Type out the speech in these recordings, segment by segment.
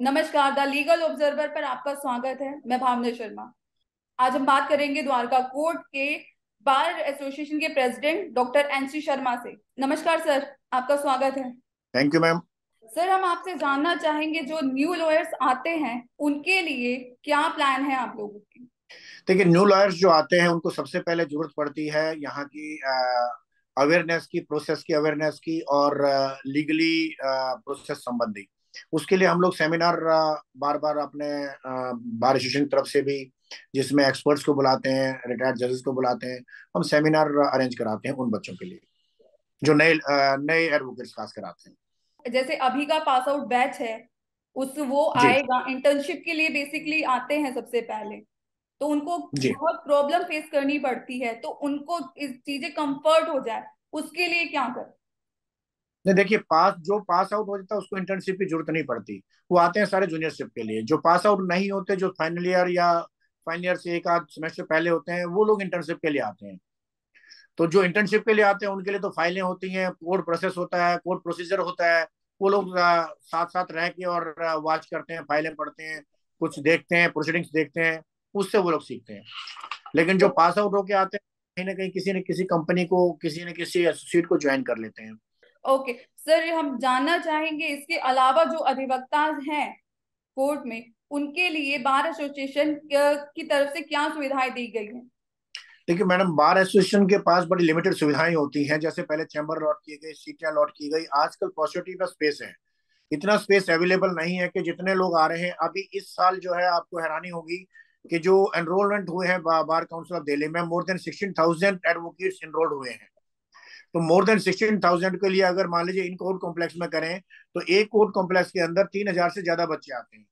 नमस्कार the legal observer पर आपका स्वागत है। मैं भावना शर्मा। आज हम बात करेंगे द्वारका कोर्ट के बार एसोसिएशन के प्रेसिडेंट डॉक्टर एनसी शर्मा से। नमस्कार सर आपका स्वागत है। थैंक यू मैम सर हम आपसे जानना चाहेंगे जो न्यू लॉयर्स आते हैं उनके लिए क्या प्लान है आप लोगों की? देखिए न्यू लॉयर्स जो आते हैं उनको सबसे पहले ज़रूरत पड़ती है यहाँ की अवेयरनेस की प्रोसेस की अवेयरनेस की और लीगली प्रोसेस संबंधी। उसके लिए हम लोग सेमिनार बार बार अपने बार एसोसिएशन की तरफ़ से भी जिसमें एक्सपर्ट्स को बुलाते हैं रिटायर्ड जजेस को बुलाते हैं हम सेमिनार अरेंज कराते हैं उन बच्चों के लिए जो नए नए एडवोकेट्स खास कराते हैं। जैसे अभी का पास आउट बैच है उस वो आएगा इंटर्नशिप के लिए बेसिकली आते हैं सबसे पहले। तो उनको बहुत प्रॉब्लम फेस करनी पड़ती है तो उनको इस चीज़ें कंफर्ट हो जाए उसके लिए क्या कर? नहीं देखिए पास जो पास आउट हो जाता है उसको इंटर्नशिप की ज़रूरत नहीं पड़ती। वो आते हैं सारे जूनियरशिप के लिए। जो पास आउट नहीं होते जो फाइनल ईयर या फाइनल ईयर से एक आध सेमेस्टर पहले होते हैं वो लोग इंटर्नशिप के लिए आते हैं। तो जो इंटर्नशिप के लिए आते हैं उनके लिए तो फाइलें होती हैं कोर्ट प्रोसेस होता है कोर्ट प्रोसीजर होता है। वो लोग साथ साथ रह के और वॉच करते हैं फाइलें पढ़ते हैं कुछ देखते हैं प्रोसीडिंग्स देखते हैं उससे वो लोग सीखते हैं। लेकिन जो पास आउट होके आते हैं कहीं ना कहीं किसी न किसी कंपनी को किसी न किसी एसोसिएट को ज्वाइन कर लेते हैं। ओके सर हम जानना चाहेंगे इसके अलावा जो अधिवक्ता हैं कोर्ट में, उनके लिए बार एसोसिएशन की तरफ़ से क्या सुविधाएँ दी गई हैं? देखिए, मैडम, बार एसोसिएशन के पास बड़ी लिमिटेड सुविधाएँ होती हैं, जैसे पहले चैम्बर लॉट किए गए सीटें लॉट की गई, आजकल पॉजिटिव का स्पेस है। इतना स्पेस अवेलेबल नहीं है कि जितने लोग आ रहे हैं, अभी इस साल जो है आपको हैरानी होगी कि जो एनरोलमेंट हुए हैं बार काउंसिल ऑफ़ दिल्ली में more than sixteen thousand advocates enrolled हुए हैं। तो मोर देन सिक्सटीन थाउज़ेंड के लिए अगर मान लीजिए इन कोर्ट कॉम्प्लेक्स में करें तो एक कोर्ट कॉम्प्लेक्स के अंदर तीन हज़ार से ज़्यादा बच्चे आते हैं।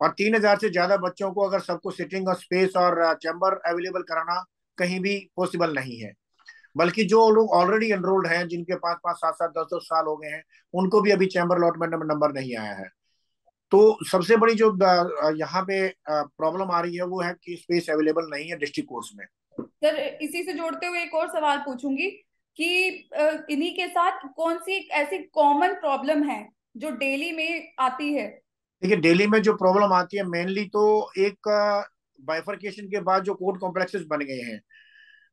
और तीन हज़ार से ज़्यादा बच्चों को अगर सबको सिटिंग और स्पेस और चैम्बर अवेलेबल कराना कहीं भी पॉसिबल नहीं है। बल्कि जो लोग ऑलरेडी एनरोल्ड हैं, जिनके पास पाँच सात सात, दस दस साल हो गए हैं, उनको भी अभी चैम्बर अलॉटमेंट में नंबर नहीं आया है। तो सबसे बड़ी जो यहाँ पे प्रॉब्लम आ रही है वो है कि स्पेस अवेलेबल नहीं है डिस्ट्रिक्ट कोर्स में। सर, इसी से जोड़ते हुए एक और सवाल पूछूँगी। कि इन्हीं के साथ कौन सी ऐसी कॉमन प्रॉब्लम है जो डेली में आती है? देखिए डेली में जो प्रॉब्लम आती है मेनली तो एक बाइफर्केशन के बाद जो कोर्ट कॉम्प्लेक्सेस बन गए हैं,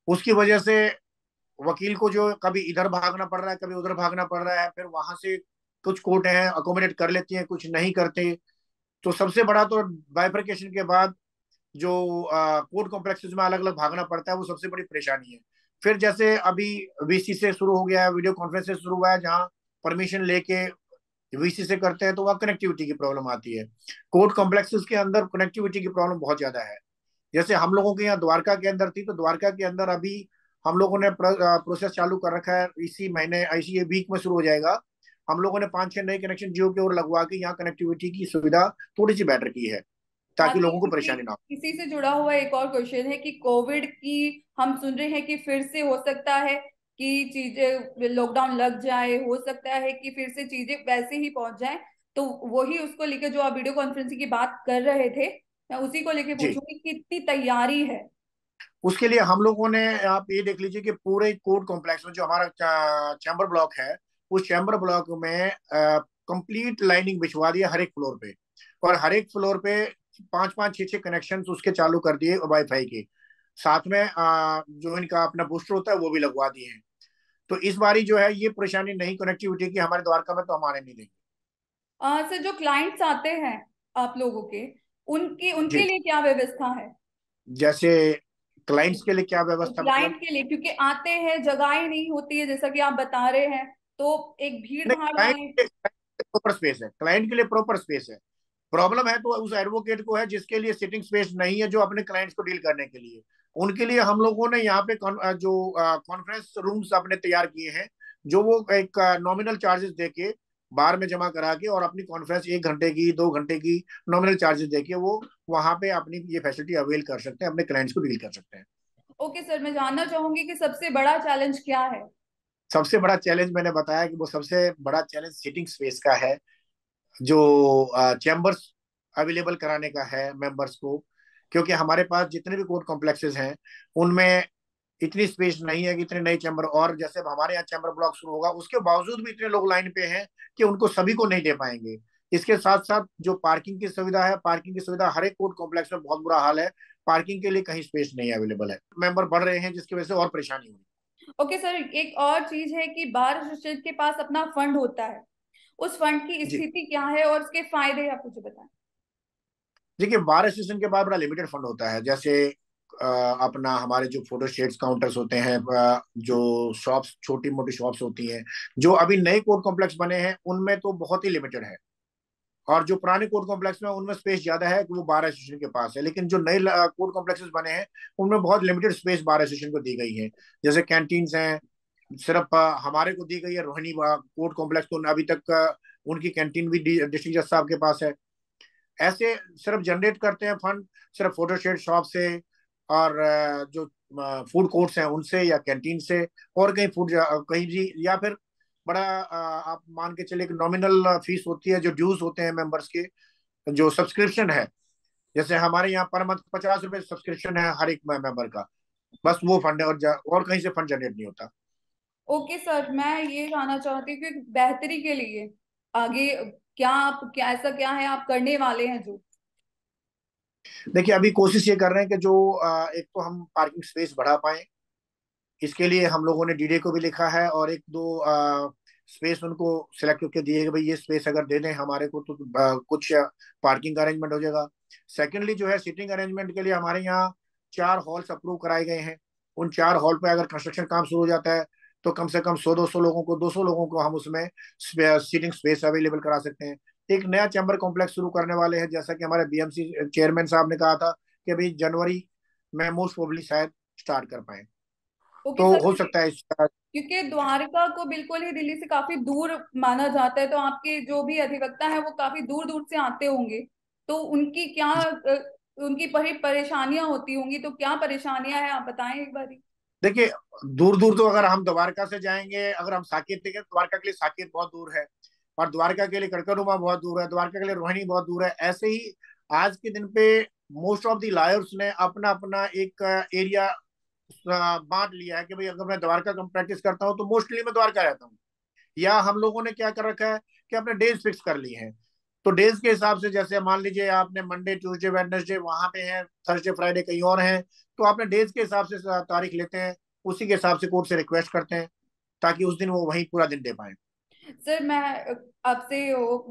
उसकी वजह से वकील को जो कभी इधर भागना पड़ रहा है, कभी उधर भागना पड़ रहा है, फिर वहाँ से कुछ कोर्ट हैं अकोमोडेट कर लेती हैं, कुछ नहीं करते। तो सबसे बड़ा तो बाइफर्केशन के बाद जो कोर्ट कॉम्प्लेक्सेस में अलग अलग भागना पड़ता है, वो सबसे बड़ी परेशानी है। फिर जैसे अभी वीसी से शुरू हो गया है वीडियो कॉन्फ्रेंस से शुरू हुआ है, जहाँ परमिशन लेके वीसी से करते हैं तो वहाँ कनेक्टिविटी की प्रॉब्लम आती है। कोर्ट कॉम्प्लेक्सेस के अंदर कनेक्टिविटी की प्रॉब्लम बहुत ज़्यादा है। जैसे हम लोगों के यहाँ द्वारका के अंदर थी तो द्वारका के अंदर अभी हम लोगों ने प्रोसेस चालू कर रखा है। इसी महीने, इसी वीक में शुरू हो जाएगा। हम लोगों ने पाँच छह नए कनेक्शन जियो के ओर लगवा के यहाँ कनेक्टिविटी की सुविधा थोड़ी सी बेटर की है। ताकि लोगों को परेशानी ना हो। इसी से जुड़ा हुआ एक और क्वेश्चन है कि कोविड की हम सुन रहे हैं कि फिर से हो सकता है कि चीज़ें लॉकडाउन लग जाए हो सकता है कि फिर से चीज़ें वैसे ही पहुँच जाए। तो वही उसको लेकर जो आप वीडियो कॉन्फ्रेंसिंग की बात कर रहे थे मैं उसी को लेकर पूछूँगी कितनी तैयारी है? उसके लिए हम लोगों ने आप ये देख लीजिए कि पूरे कोर्ट कॉम्प्लेक्स में जो हमारा चैम्बर ब्लॉक है उस चैम्बर ब्लॉक में कंप्लीट लाइनिंग बिछवा दिया हर एक फ्लोर पे। और हर एक फ्लोर पे पाँच पाँच छह छह कनेक्शन उसके चालू कर दिए वाईफाई के। साथ में आ, जो इनका अपना बूस्टर होता है वो भी लगवा दिए हैं। तो इस बारी जो है ये परेशानी नहीं कनेक्टिविटी की हमारे द्वारका में तो हम आने नहीं देंगे। सर जो क्लाइंट्स आते हैं आप लोगों के उनकी उनके लिए क्या व्यवस्था है? जैसे क्लाइंट्स के लिए क्या व्यवस्था क्लाइंट मतलब? के लिए क्योंकि आते हैं जगह ही नहीं होती है जैसा कि आप बता रहे हैं। तो एक भीड़ भाड़ प्रॉपर स्पेस है। क्लाइंट के लिए प्रॉपर स्पेस है। प्रॉब्लम है तो उस एडवोकेट को है जिसके लिए सिटिंग स्पेस नहीं है जो अपने क्लाइंट्स को डील करने के लिए। उनके लिए हम लोगों ने यहाँ पे जो कॉन्फ्रेंस रूम्स अपने तैयार किए हैं जो वो एक नॉमिनल चार्जेस देके बार में जमा करा के और अपनी कॉन्फ्रेंस एक घंटे की दो घंटे की नॉमिनल चार्जेस देके वो वहाँ पे अपनी ये फैसिलिटी अवेल कर सकते हैं अपने क्लाइंट्स को डील कर सकते हैं। ओके सर मैं जानना चाहूँगी कि सबसे बड़ा चैलेंज क्या है? सबसे बड़ा चैलेंज मैंने बताया कि वो सबसे बड़ा चैलेंज सिटिंग स्पेस का है। जो चैम्बर्स अवेलेबल कराने का है मेंबर्स को, क्योंकि हमारे पास जितने भी कोर्ट कॉम्प्लेक्सेस हैं, उनमें इतनी स्पेस नहीं है कि इतने नए चैम्बर और जैसे हमारे यहाँ चैम्बर ब्लॉक शुरू होगा, उसके बावजूद भी इतने लोग लाइन पे हैं कि उनको सभी को नहीं दे पाएँगे। इसके साथ साथ जो पार्किंग की सुविधा है पार्किंग की सुविधा हर एक कोर्ट कॉम्प्लेक्स में बहुत बुरा हाल है पार्किंग के लिए कहीं स्पेस नहीं अवेलेबल है। मेंबर बढ़ रहे हैं, जिसकी वजह से और परेशानी हुई ओके सर एक और चीज़ है कि बार एसोसिएशन के पास अपना फंड होता है। उस फंड की स्थिति क्या है और उसके फ़ायदे आप मुझे बताएँ। देखिए बार एसोसिएशन के बाद बड़ा लिमिटेड फंड होता है। जैसे अपना हमारे जो फ़ोटो शेड्स काउंटर्स होते हैं जो शॉप्स छोटी मोटी शॉप्स होती हैं जो अभी नए कोर्ट कॉम्प्लेक्स बने हैं उनमें तो बहुत ही लिमिटेड है। और जो पुराने कोर्ट कॉम्प्लेक्स में उनमें स्पेस ज़्यादा है वो बार एसोसिएशन के पास है। लेकिन जो नए कोर्ट कॉम्प्लेक्सेस बने हैं उनमें बहुत लिमिटेड स्पेस बार एसोसिएशन को दी गई है। जैसे कैंटीन्स हैं सिर्फ़ हमारे को दी गई है रोहिणी कोर्ट कॉम्प्लेक्स तो अभी तक उनकी कैंटीन भी डिस्ट्रिक्ट जज साहब के पास है। ऐसे सिर्फ़ जनरेट करते हैं फंड, सिर्फ़ फ़ोटो शेड शॉप से और जो फ़ूड कोर्ट्स हैं उनसे या कैंटीन से और कहीं फ़ूड कहीं भी, या फिर बड़ा आप मान के चले नॉमिनल फ़ीस होती है, जो ड्यूज होते हैं मेंबर्स के, जो सब्सक्रिप्शन है। जैसे हमारे यहाँ पर मंथ पचास रुपए सब्सक्रिप्शन है हर एक मेंबर का। बस वो फंड है और और कहीं से फंड जनरेट नहीं होता। ओके सर मैं ये जानना चाहती हूँ बेहतरी के लिए आगे क्या आप क्या ऐसा क्या है आप करने वाले हैं जो? देखिए अभी कोशिश ये कर रहे हैं कि जो एक तो हम पार्किंग स्पेस बढ़ा पाए। इसके लिए हम लोगों ने डीडे को भी लिखा है और एक दो स्पेस उनको सिलेक्ट करके दिए कि भाई ये स्पेस अगर दे दें हमारे को तो आ, कुछ पार्किंग का अरेंजमेंट हो जाएगा। सेकेंडली जो है सिटिंग अरेंजमेंट के लिए हमारे यहाँ चार हॉल्स अप्रूव कराए गए हैं। उन चार हॉल पे अगर कंस्ट्रक्शन काम शुरू हो जाता है तो कम से कम सौ दो सौ लोगों को दो सौ लोगों को हम उसमें सीटिंग स्पेस अवेलेबल करा सकते हैं। एक नया चैम्बर कॉम्प्लेक्स शुरू करने वाले हैं जैसा कि हमारे बीएमसी चेयरमैन साहब ने कहा था कि अभी जनवरी में मोस्ट प्रोबली शायद स्टार्ट कर पाए। तो हो सकता है क्योंकि द्वारका को बिल्कुल ही दिल्ली से काफ़ी दूर माना जाता है तो आपके जो भी अधिवक्ता है वो काफ़ी दूर दूर से आते होंगे। तो उनकी क्या उनकी परेशानियाँ होती होंगी तो क्या परेशानियाँ हैं आप बताएँ एक बार। देखिए दूर दूर तो अगर हम द्वारका से जाएँगे, अगर हम साकेत देखें द्वारका के लिए साकेत बहुत दूर है और द्वारका के लिए कड़कड़ुमा बहुत दूर है, द्वारका के लिए रोहिणी बहुत दूर है। ऐसे ही आज के दिन पे मोस्ट ऑफ़ दी लायर्स ने अपना अपना एक एरिया बांट लिया है कि भाई अगर मैं द्वारका कम प्रैक्टिस करता हूँ तो मोस्टली मैं द्वारका रहता हूँ। या हम लोगों ने क्या कर रखा है कि अपने डेज़ फिक्स कर लिए हैं। तो डेज़ के हिसाब से जैसे मान लीजिए आपने मंडे ट्यूसडे वेडनेसडे वहाँ पे हैं थर्सडे फ्राइडे कहीं और हैं तो आपने डेज़ के हिसाब से तारीख लेते हैं उसी के हिसाब से कोर्ट से रिक्वेस्ट करते हैं ताकि उस दिन वो वहीं पूरा दिन दे पाए। सर मैं आपसे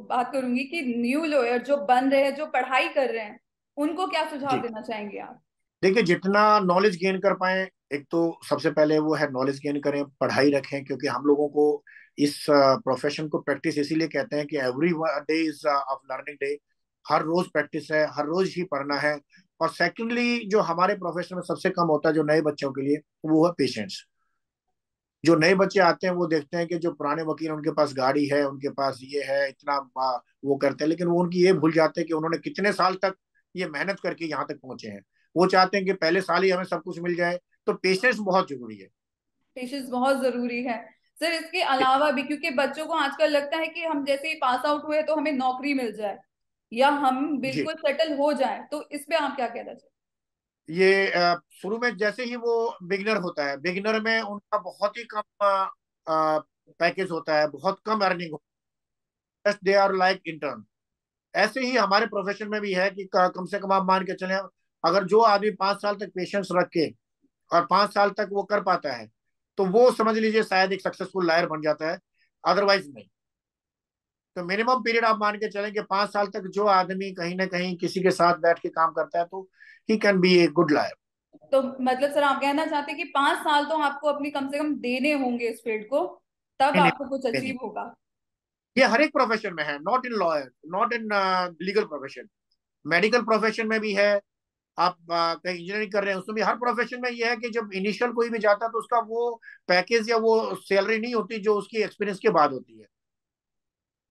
बात करूँगी कि न्यू लॉयर जो बन रहे हैं जो पढ़ाई कर रहे हैं उनको क्या सुझाव देना चाहेंगे आप? देखिए जितना नॉलेज गेन कर पाए एक तो सबसे पहले वो है नॉलेज गेन करें, पढ़ाई रखें, क्योंकि हम लोगों को इस प्रोफेशन को प्रैक्टिस इसीलिए कहते हैं कि every day is of learning day हर रोज प्रैक्टिस है, हर रोज ही पढ़ना है। और सेकेंडली जो हमारे प्रोफेशन में सबसे कम होता है, जो नए बच्चों के लिए, वो है पेशेंस जो नए बच्चे आते हैं, वो देखते हैं कि जो पुराने वकील उनके पास गाड़ी है, उनके पास ये है, इतना वो करते हैं। लेकिन वो उनकी ये भूल जाते हैं कि उन्होंने कितने साल तक ये मेहनत करके यहाँ तक पहुँचे हैं। वो चाहते हैं कि पहले साल ही हमें सब कुछ मिल जाए तो पेशेंस बहुत ज़रूरी है। पेशेंस बहुत ज़रूरी है। सर इसके अलावा भी क्योंकि बच्चों को आजकल लगता है कि हम जैसे ही पास आउट हुए तो हमें नौकरी मिल जाए या हम बिल्कुल सेटल हो जाए तो इस पे आप क्या कहना चाहिए ये शुरू में जैसे ही वो बिगनर होता है बिगनर में उनका बहुत ही कम पैकेज होता है बहुत कम अर्निंग होता है दे आर लाइक इंटर्न ऐसे ही हमारे प्रोफेशन में भी है कि कम से कम आप मान के चले अगर जो आदमी पाँच साल तक पेशेंस रख के और पाँच साल तक वो कर पाता है तो वो समझ लीजिए शायद एक सक्सेसफुल लायर बन जाता है अदरवाइज़ नहीं। तो मिनिमम पीरियड आप मान के चलें कि पाँच साल तक जो आदमी कहीं ना कहीं किसी के साथ बैठ के काम करता है तो he can be a good lawyer तो मतलब सर आप कहना चाहते हैं कि पाँच साल तो आपको अपनी कम से कम देने होंगे इस फ़ील्ड को तब आपको कुछ अचीव होगा। ये हर एक प्रोफेशन में है not in lawyer not in legal profession medical profession में भी है आप कहीं इंजीनियरिंग कर रहे हैं उसमें भी हर प्रोफेशन में ये है कि जब इनिशियल कोई भी जाता है तो उसका वो पैकेज या वो सैलरी नहीं होती जो उसकी एक्सपीरियंस के बाद होती है।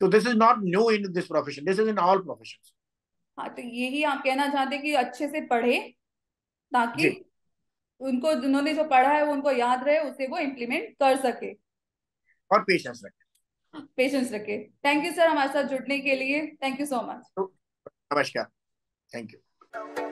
तो this is not new in this profession this is in all profession हाँ तो यही आप कहना चाहते कि अच्छे से पढ़े ताकि उनको जिन्होंने जो पढ़ा है वो उनको याद रहे उसे वो इम्प्लीमेंट कर सके। और पेशेंस रखे। पेशेंस रखे। थैंक यू सर हमारे साथ जुड़ने के लिए। थैंक यू सो मच नमस्कार। Thank you